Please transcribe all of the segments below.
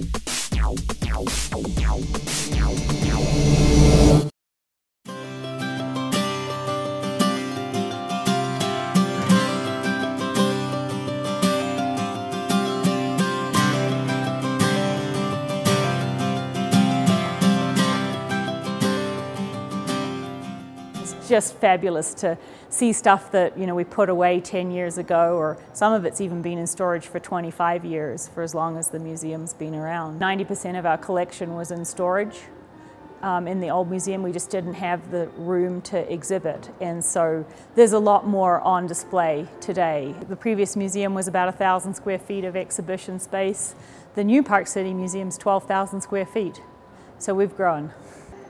Thank you. Just fabulous to see stuff that you know we put away 10 years ago or some of it's even been in storage for 25 years for as long as the museum's been around. 90% of our collection was in storage um, in the old museum we just didn't have the room to exhibit and so there's a lot more on display today. The previous museum was about a thousand square feet of exhibition space. The new Park City Museum's 12,000 square feet so we've grown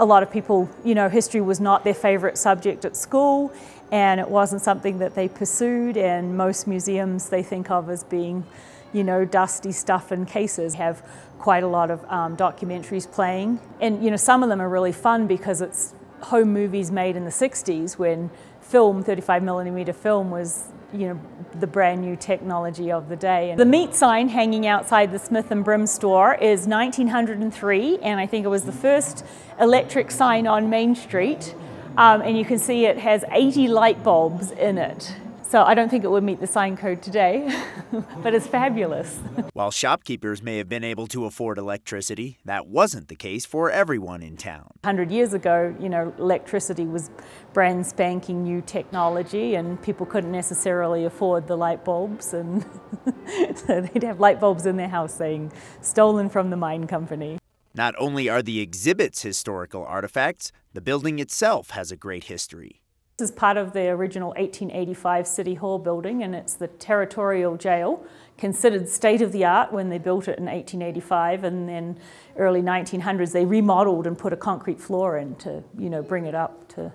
a lot of people, you know, history was not their favourite subject at school and it wasn't something that they pursued and most museums they think of as being, you know, dusty stuff in cases have quite a lot of um, documentaries playing. And, you know, some of them are really fun because it's home movies made in the 60s when film, 35 millimeter film was you know, the brand new technology of the day. The meat sign hanging outside the Smith and Brim store is 1903, and I think it was the first electric sign on Main Street. Um, and you can see it has 80 light bulbs in it. So I don't think it would meet the sign code today, but it's fabulous. While shopkeepers may have been able to afford electricity, that wasn't the case for everyone in town. 100 years ago, you know, electricity was brand spanking new technology and people couldn't necessarily afford the light bulbs and so they'd have light bulbs in their house saying, stolen from the mine company. Not only are the exhibits historical artifacts, the building itself has a great history. This is part of the original 1885 City Hall building and it's the territorial jail, considered state of the art when they built it in 1885 and then early 1900s they remodeled and put a concrete floor in to you know, bring it up to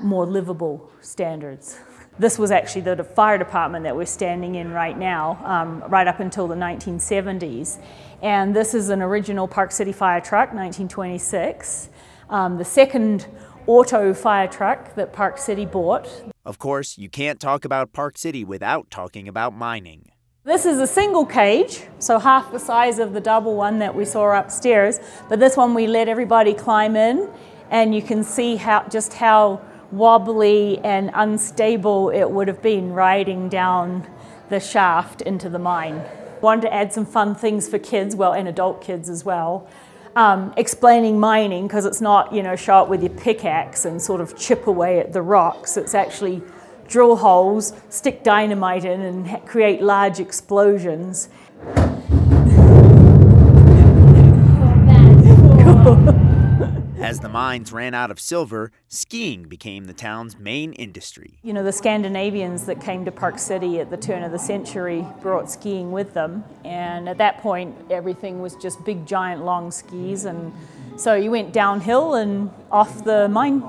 more livable standards. This was actually the fire department that we're standing in right now, um, right up until the 1970s. And this is an original Park City fire truck, 1926. Um, the second auto fire truck that Park City bought. Of course, you can't talk about Park City without talking about mining. This is a single cage, so half the size of the double one that we saw upstairs, but this one we let everybody climb in and you can see how just how wobbly and unstable it would have been riding down the shaft into the mine. Wanted to add some fun things for kids, well, and adult kids as well um, explaining mining because it's not, you know, show up with your pickaxe and sort of chip away at the rocks. It's actually drill holes, stick dynamite in and create large explosions. As the mines ran out of silver, skiing became the town's main industry. You know, the Scandinavians that came to Park City at the turn of the century brought skiing with them. And at that point, everything was just big, giant, long skis. And so you went downhill and off the mine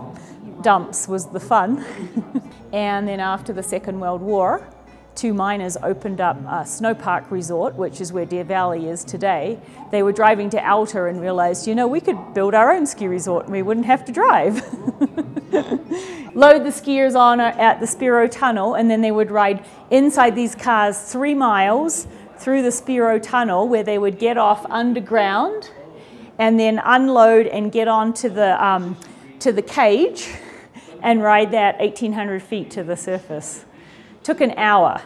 dumps was the fun. and then after the Second World War, two miners opened up a snowpark resort, which is where Deer Valley is today. They were driving to Alta and realized, you know, we could build our own ski resort and we wouldn't have to drive. Load the skiers on at the Spiro Tunnel and then they would ride inside these cars three miles through the Spiro Tunnel where they would get off underground and then unload and get onto the, um, to the cage and ride that 1,800 feet to the surface took an hour.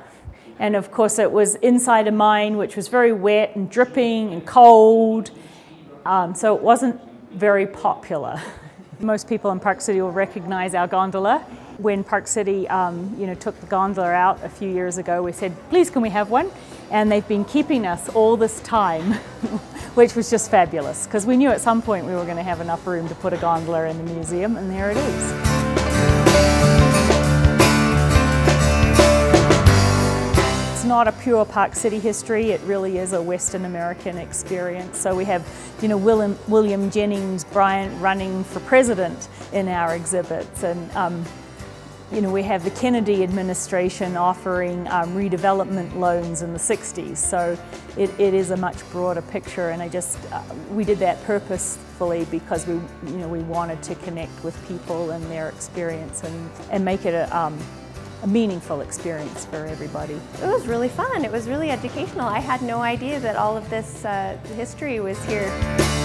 And of course, it was inside a mine, which was very wet and dripping and cold. Um, so it wasn't very popular. Most people in Park City will recognize our gondola. When Park City um, you know, took the gondola out a few years ago, we said, please can we have one? And they've been keeping us all this time, which was just fabulous, because we knew at some point we were going to have enough room to put a gondola in the museum, and there it is. Not a pure Park City history, it really is a Western American experience. So we have, you know, William, William Jennings Bryan running for president in our exhibits and um, you know, we have the Kennedy administration offering um, redevelopment loans in the 60s. So it, it is a much broader picture and I just, uh, we did that purposefully because we, you know, we wanted to connect with people and their experience and, and make it a, um, a meaningful experience for everybody. It was really fun. It was really educational. I had no idea that all of this uh, history was here.